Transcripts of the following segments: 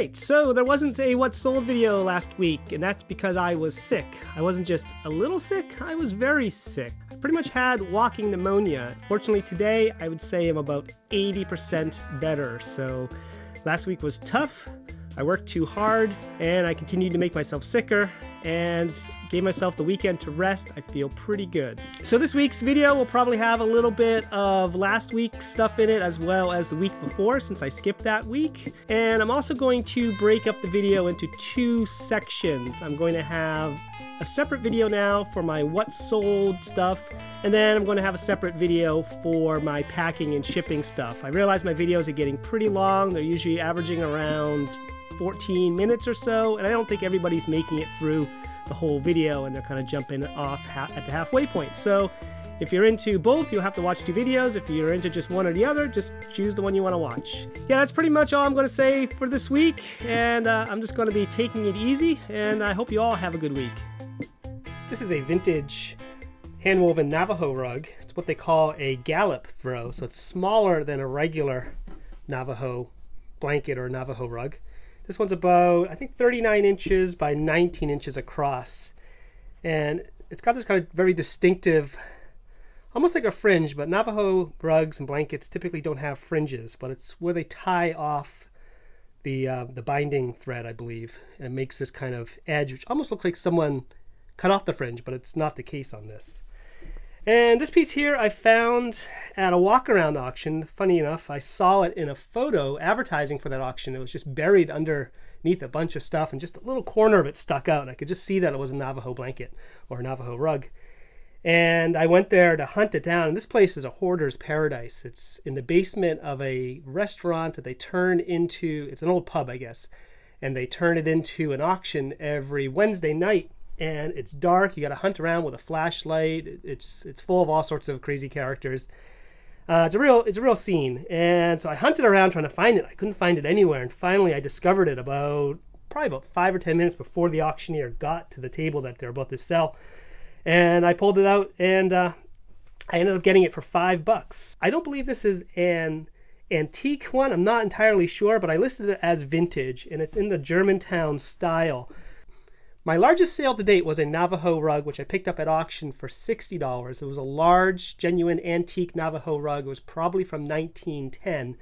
Alright, so there wasn't a What Sold video last week, and that's because I was sick. I wasn't just a little sick, I was very sick. I pretty much had walking pneumonia. Fortunately today, I would say I'm about 80% better, so last week was tough. I worked too hard, and I continued to make myself sicker, and gave myself the weekend to rest. I feel pretty good. So this week's video will probably have a little bit of last week's stuff in it as well as the week before since I skipped that week. And I'm also going to break up the video into two sections. I'm going to have a separate video now for my what sold stuff and then I'm going to have a separate video for my packing and shipping stuff. I realize my videos are getting pretty long. They're usually averaging around 14 minutes or so, and I don't think everybody's making it through the whole video and they're kind of jumping off at the halfway point. So if you're into both, you'll have to watch two videos. If you're into just one or the other, just choose the one you want to watch. Yeah, that's pretty much all I'm going to say for this week, and uh, I'm just going to be taking it easy, and I hope you all have a good week. This is a vintage hand-woven Navajo rug. It's what they call a Gallup throw, so it's smaller than a regular Navajo blanket or Navajo rug. This one's about, I think, 39 inches by 19 inches across. And it's got this kind of very distinctive, almost like a fringe, but Navajo rugs and blankets typically don't have fringes, but it's where they tie off the, uh, the binding thread, I believe. And it makes this kind of edge, which almost looks like someone cut off the fringe, but it's not the case on this. And this piece here I found at a walk around auction. Funny enough, I saw it in a photo advertising for that auction. It was just buried underneath a bunch of stuff and just a little corner of it stuck out. And I could just see that it was a Navajo blanket or a Navajo rug. And I went there to hunt it down. And this place is a hoarder's paradise. It's in the basement of a restaurant that they turn into, it's an old pub, I guess. And they turn it into an auction every Wednesday night and it's dark. You got to hunt around with a flashlight. It's it's full of all sorts of crazy characters. Uh, it's a real it's a real scene. And so I hunted around trying to find it. I couldn't find it anywhere. And finally, I discovered it about probably about five or ten minutes before the auctioneer got to the table that they're about to sell. And I pulled it out, and uh, I ended up getting it for five bucks. I don't believe this is an antique one. I'm not entirely sure, but I listed it as vintage, and it's in the Germantown style. My largest sale to date was a Navajo rug, which I picked up at auction for $60. It was a large, genuine antique Navajo rug. It was probably from 1910.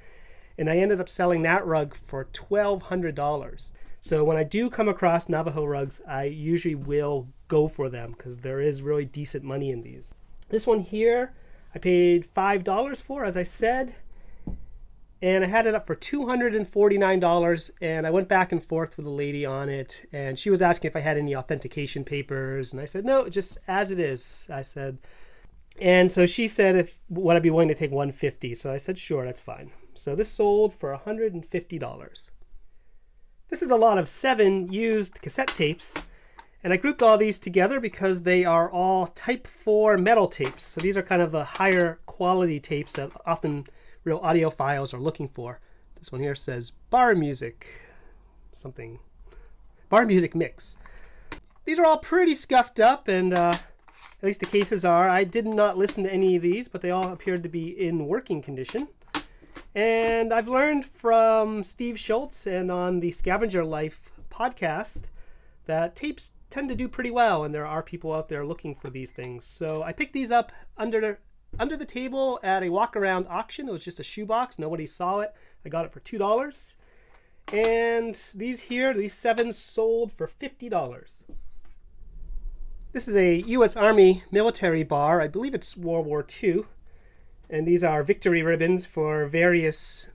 And I ended up selling that rug for $1,200. So when I do come across Navajo rugs, I usually will go for them because there is really decent money in these. This one here, I paid $5 for, as I said and I had it up for $249 and I went back and forth with a lady on it and she was asking if I had any authentication papers and I said no just as it is I said. And so she said if would I be willing to take 150 so I said sure that's fine. So this sold for $150 this is a lot of seven used cassette tapes and I grouped all these together because they are all type 4 metal tapes. So these are kind of the higher quality tapes that often real audiophiles are looking for. This one here says bar music, something, bar music mix. These are all pretty scuffed up and uh, at least the cases are. I did not listen to any of these, but they all appeared to be in working condition. And I've learned from Steve Schultz and on the Scavenger Life podcast that tapes tend to do pretty well, and there are people out there looking for these things. So I picked these up under under the table at a walk around auction. It was just a shoebox. Nobody saw it. I got it for $2. And these here, these seven sold for $50. This is a U.S. Army military bar. I believe it's World War II. And these are victory ribbons for various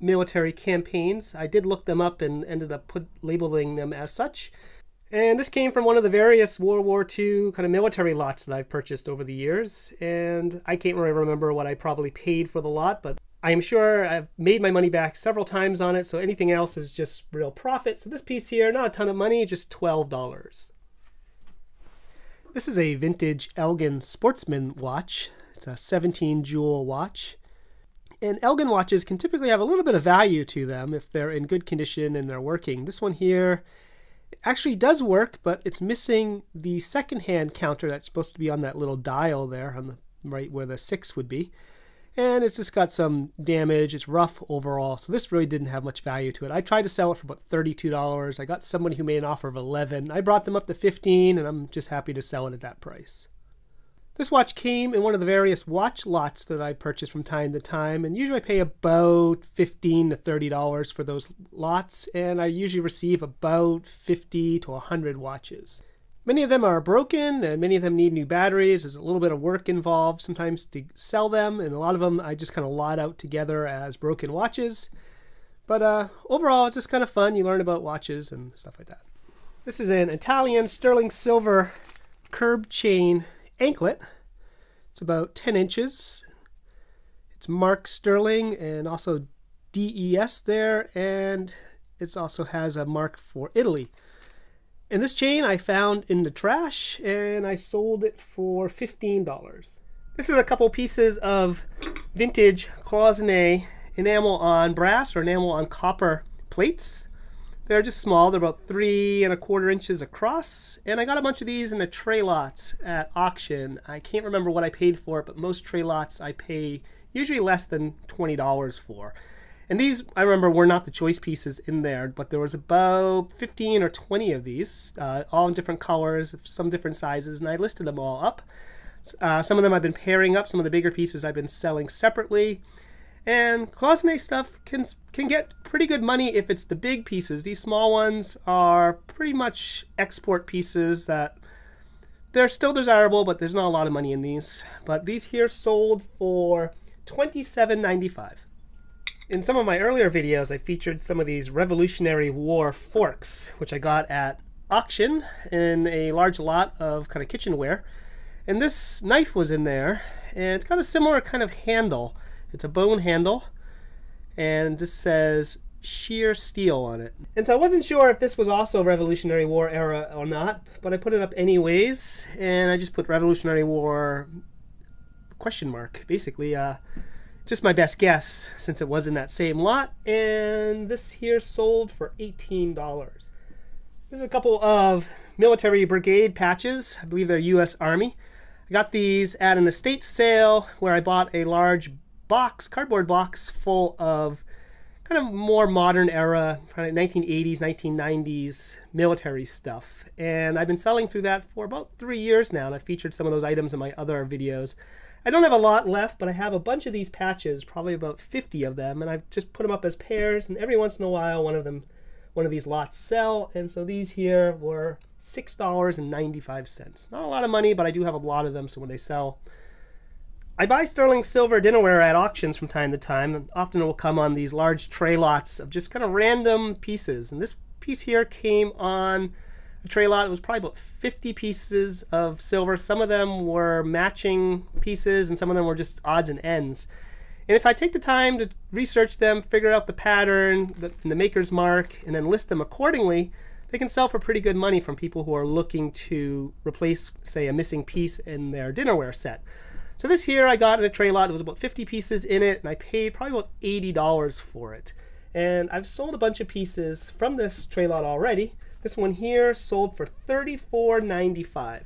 military campaigns. I did look them up and ended up put, labeling them as such. And this came from one of the various World War II kind of military lots that I've purchased over the years. And I can't really remember what I probably paid for the lot, but I am sure I've made my money back several times on it. So anything else is just real profit. So this piece here, not a ton of money, just $12. This is a vintage Elgin Sportsman watch. It's a 17 jewel watch. And Elgin watches can typically have a little bit of value to them if they're in good condition and they're working. This one here actually does work, but it's missing the second hand counter that's supposed to be on that little dial there on the right where the six would be. and it's just got some damage. It's rough overall, so this really didn't have much value to it. I tried to sell it for about $32. I got somebody who made an offer of 11. I brought them up to 15, and I'm just happy to sell it at that price. This watch came in one of the various watch lots that I purchase from time to time, and usually I pay about 15 to $30 for those lots, and I usually receive about 50 to 100 watches. Many of them are broken, and many of them need new batteries. There's a little bit of work involved sometimes to sell them, and a lot of them I just kind of lot out together as broken watches. But uh, overall, it's just kind of fun. You learn about watches and stuff like that. This is an Italian sterling silver curb chain anklet. It's about 10 inches. It's Mark Sterling and also DES there, and it also has a mark for Italy. And this chain I found in the trash and I sold it for $15. This is a couple pieces of vintage cloisonne enamel on brass or enamel on copper plates. They're just small. They're about three and a quarter inches across. And I got a bunch of these in a tray lot at auction. I can't remember what I paid for it, but most tray lots I pay usually less than $20 for. And these, I remember, were not the choice pieces in there, but there was about 15 or 20 of these, uh, all in different colors, some different sizes, and I listed them all up. Uh, some of them I've been pairing up, some of the bigger pieces I've been selling separately. And cloisonne stuff can can get pretty good money if it's the big pieces. These small ones are pretty much export pieces that they're still desirable, but there's not a lot of money in these. But these here sold for $27.95. In some of my earlier videos, I featured some of these Revolutionary War forks, which I got at auction in a large lot of kind of kitchenware. And this knife was in there, and it's got a similar kind of handle. It's a bone handle and this says shear steel on it. And so I wasn't sure if this was also Revolutionary War era or not, but I put it up anyways and I just put Revolutionary War question mark basically uh, just my best guess since it was in that same lot and this here sold for $18. This is a couple of military brigade patches. I believe they're US Army. I got these at an estate sale where I bought a large box, cardboard box full of kind of more modern era, kind of 1980s, 1990s military stuff. And I've been selling through that for about three years now, and I've featured some of those items in my other videos. I don't have a lot left, but I have a bunch of these patches, probably about 50 of them, and I've just put them up as pairs, and every once in a while one of them, one of these lots sell, and so these here were $6.95. Not a lot of money, but I do have a lot of them, so when they sell, I buy sterling silver dinnerware at auctions from time to time, and often it will come on these large tray lots of just kind of random pieces. And this piece here came on a tray lot. It was probably about 50 pieces of silver. Some of them were matching pieces, and some of them were just odds and ends. And if I take the time to research them, figure out the pattern, the, the maker's mark, and then list them accordingly, they can sell for pretty good money from people who are looking to replace, say, a missing piece in their dinnerware set. So this here I got in a tray lot. It was about 50 pieces in it, and I paid probably about $80 for it. And I've sold a bunch of pieces from this tray lot already. This one here sold for $34.95.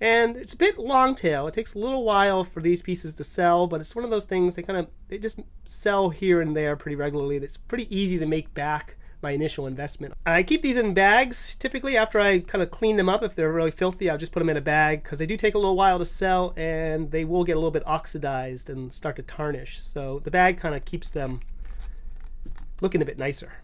And it's a bit long tail. It takes a little while for these pieces to sell, but it's one of those things they kind of they just sell here and there pretty regularly. It's pretty easy to make back my initial investment. I keep these in bags typically after I kind of clean them up. If they're really filthy, I'll just put them in a bag because they do take a little while to sell and they will get a little bit oxidized and start to tarnish. So the bag kind of keeps them looking a bit nicer.